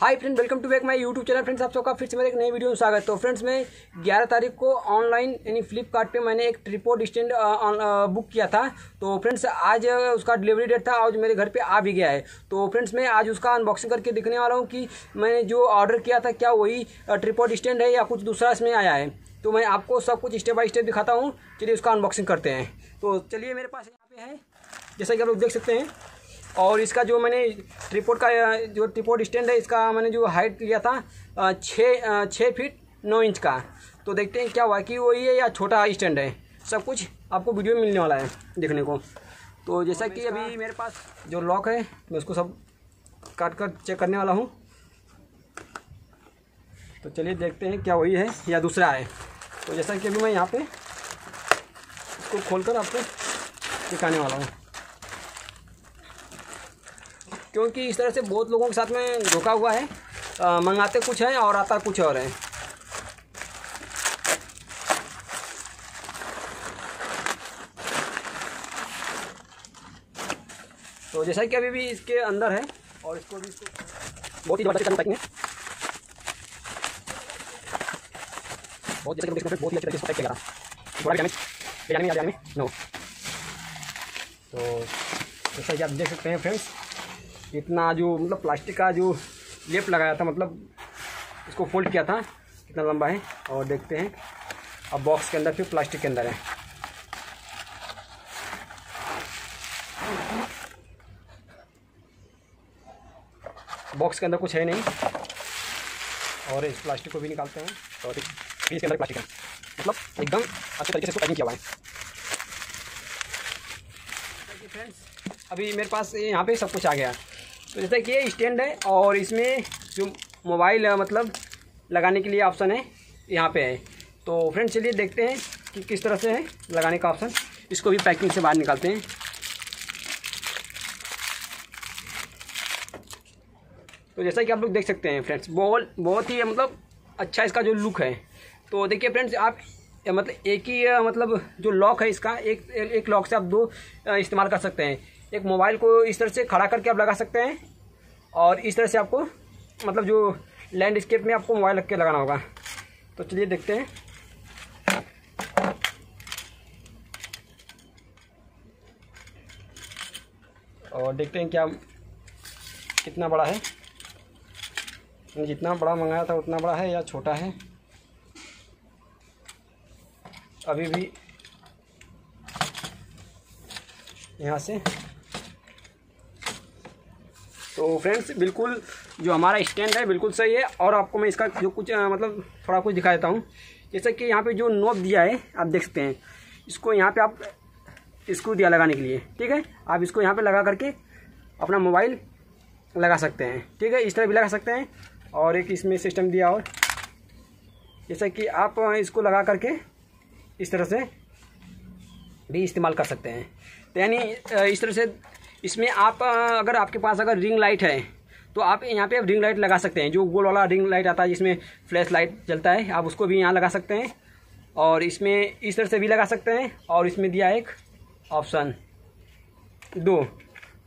Hi friend welcome to back my YouTube channel friends आप सबका फिर से मेरे एक नई वीडियो में स्वागत तो फ्रेंड्स मैं 11 तारीख को ऑनलाइन यानी फ्लिपकार्ट मैंने एक ट्रिपोर्ट स्टैंड बुक किया था। तो फ्रेंड्स आज उसका डिलीवरी डेट था। आज मेरे घर पे आ भी गया है। तो फ्रेंड्स मैं आज उसका अनबॉक्सिंग करके दिखने वाला हूँ कि मैंने जो ऑर्डर किया था, क्या वही ट्रिपोर्ट स्टैंड है या कुछ दूसरा इसमें आया है। तो मैं आपको सब कुछ स्टेप बाई स्टेप दिखाता हूँ। चलिए उसका अनबॉक्सिंग करते हैं। तो चलिए मेरे पास यहाँ पे है। जैसा कि आप लोग देख सकते हैं और इसका जो मैंने ट्रिपोर्ट का जो ट्रिपोर्ट स्टैंड है इसका मैंने जो हाइट लिया था छः छः फीट नौ इंच का। तो देखते हैं क्या वाकई वही है या छोटा स्टैंड है। सब कुछ आपको वीडियो में मिलने वाला है देखने को। तो जैसा कि अभी मेरे पास जो लॉक है मैं उसको सब काट कर चेक करने वाला हूँ। तो चलिए देखते हैं क्या वही है या दूसरा है। तो जैसा कि अभी मैं यहाँ पे इसको खोलकर आपको दिखाने वाला हूँ। क्योंकि इस तरह से बहुत लोगों के साथ में धोखा हुआ है। मंगाते कुछ हैं और आता कुछ और है। तो जैसा कि अभी भी इसके अंदर है और इसको भी इसको बहुत ही ज़बरदस्त पैकिंग है बहुत जैसे कि बहुत ही अच्छे तरीके से पैक किया थोड़ा डैमेज में जाने में? नो तो जैसा कि आप देख सकते हैं फ्रेंड्स इतना जो मतलब प्लास्टिक का जो लेप लगाया था मतलब इसको फोल्ड किया था कितना लंबा है और देखते हैं। अब बॉक्स के अंदर फिर प्लास्टिक के अंदर है। बॉक्स के अंदर कुछ है नहीं और इस प्लास्टिक को भी निकालते हैं और इसके अंदर प्लास्टिक है। मतलब एकदम अच्छे तरीके से इसको पैकिंग किया हुआ है। फ्रेंड्स अभी मेरे पास यहाँ पे सब कुछ आ गया। तो जैसा कि ये स्टैंड है और इसमें जो मोबाइल मतलब लगाने के लिए ऑप्शन है, यहाँ पे है। तो फ्रेंड्स चलिए देखते हैं कि किस तरह से है लगाने का ऑप्शन इसको भी पैकिंग से बाहर निकालते हैं। तो जैसा कि आप लोग देख सकते हैं फ्रेंड्स बहुत बहुत ही मतलब अच्छा इसका जो लुक है। तो देखिए फ्रेंड्स आप मतलब एक ही मतलब जो लॉक है इसका, एक एक लॉक से आप दो इस्तेमाल कर सकते हैं। एक मोबाइल को इस तरह से खड़ा करके आप लगा सकते हैं। और इस तरह से आपको मतलब जो लैंडस्केप में आपको मोबाइल रख के लगाना होगा। तो चलिए देखते हैं। और देखते हैं क्या, कितना बड़ा है। जितना बड़ा मंगाया था, उतना बड़ा है या छोटा है। अभी भी यहाँ से तो फ्रेंड्स बिल्कुल जो हमारा स्टैंड है, बिल्कुल सही है। और आपको मैं इसका जो कुछ मतलब थोड़ा कुछ दिखा देता हूँ। जैसे कि यहाँ पे जो नोब दिया है, आप देख सकते हैं। इसको यहाँ पे आप स्क्रू दिया लगाने के लिए, ठीक है? आप इसको यहाँ पे लगा करके अपना मोबाइल लगा सकते हैं, ठीक है? इस तरह भी लगा सकते हैं। और एक इसमें सिस्टम दिया और जैसा कि आप इसको लगा करके इस तरह से भी इस्तेमाल कर सकते हैं। तो यानी इस तरह से इसमें आप अगर आपके पास अगर रिंग लाइट है तो आप यहाँ पे आप रिंग लाइट लगा सकते हैं। जो गोल वाला रिंग लाइट आता है जिसमें फ्लैश लाइट जलता है आप उसको भी यहाँ लगा सकते हैं। और इसमें इस तरह से भी लगा सकते हैं। और इसमें दिया एक ऑप्शन। दो।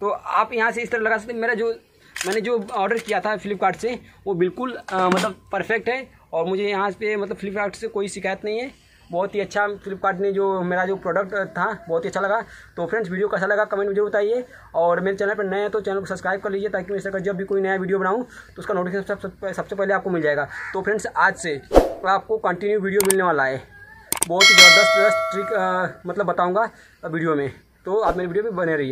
तो आप यहाँ से इस तरह लगा सकते हैं। मेरा जो मैंने जो ऑर्डर किया था फ्लिपकार्ट से वो बिल्कुल आ, मतलब परफेक्ट है। और मुझे यहाँ पे मतलब फ्लिपकार्ट से कोई शिकायत नहीं है। बहुत ही अच्छा फ्लिपकार्ट ने जो मेरा जो प्रोडक्ट था, बहुत ही अच्छा लगा। तो फ्रेंड्स वीडियो कैसा लगा? कमेंट में ज़रूर बताइए। और मेरे चैनल पर नए हैं तो चैनल को सब्सक्राइब कर लीजिए ताकि मैं जब भी कोई नया वीडियो बनाऊँ तो उसका नोटिफिकेशन सबसे पहले आपको मिल जाएगा। तो फ्रेंड्स आज से आपको कंटिन्यू वीडियो मिलने वाला है। बहुत ही ज़बरदस्त ट्रिक मतलब बताऊँगा वीडियो में। तो आप मेरी वीडियो में बने रहिए।